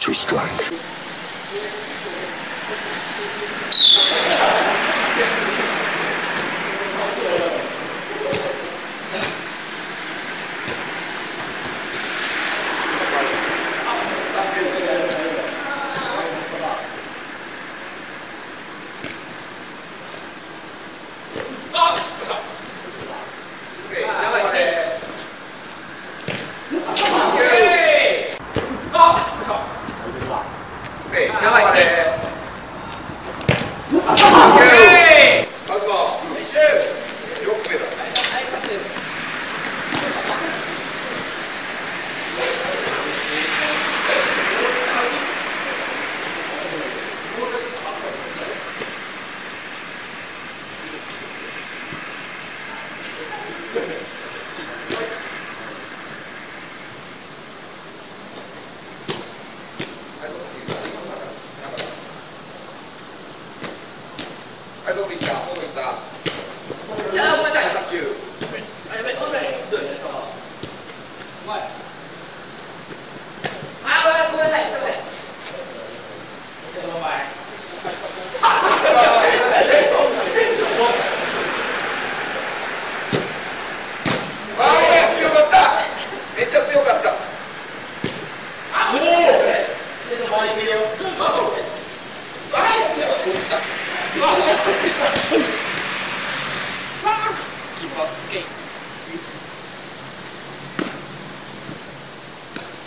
to strike.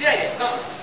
Yeah, yeah, no.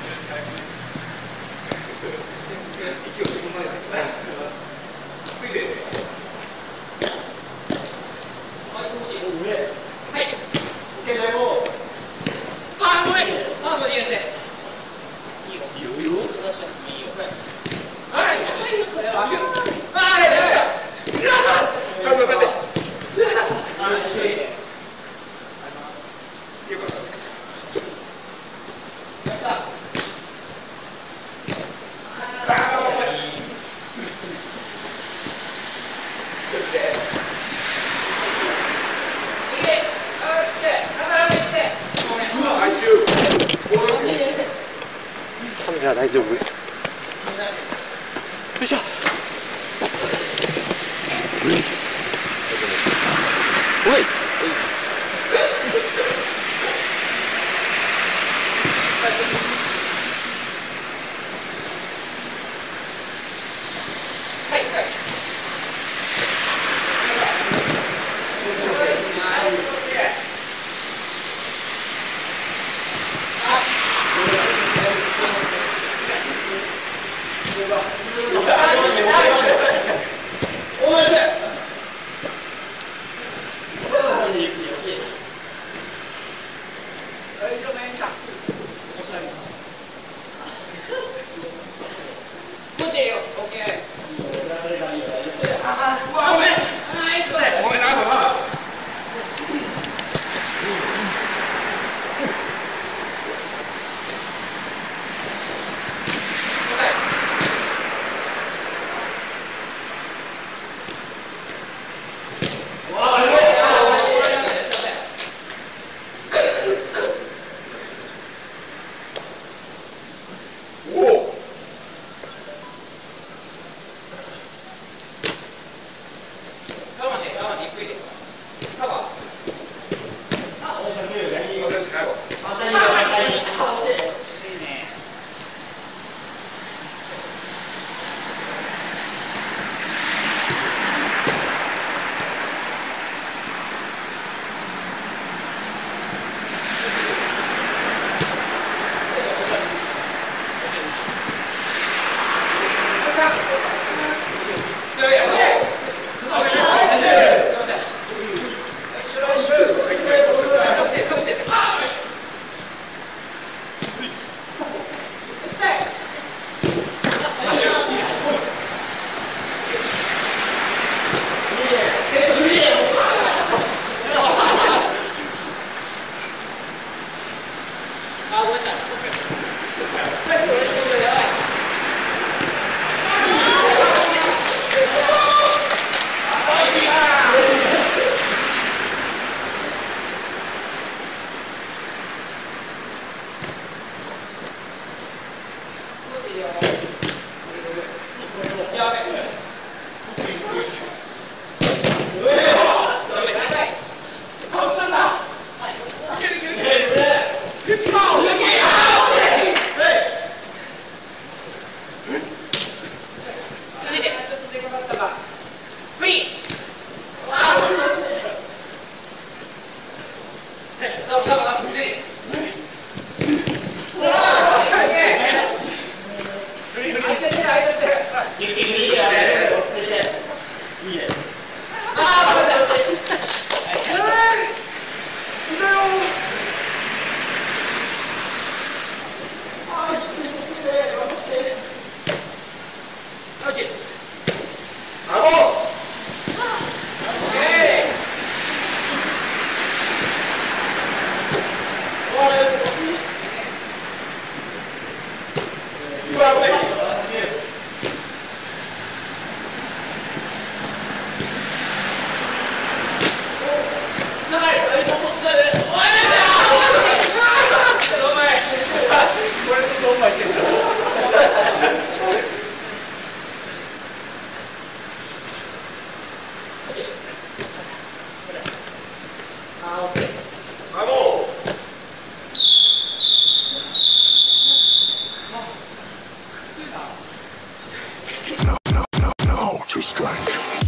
大丈夫。吧？对。哇！哎，到了到了到了，这里。哇！哎，对对对对对对对对。啊！哎，是的哟。to strike.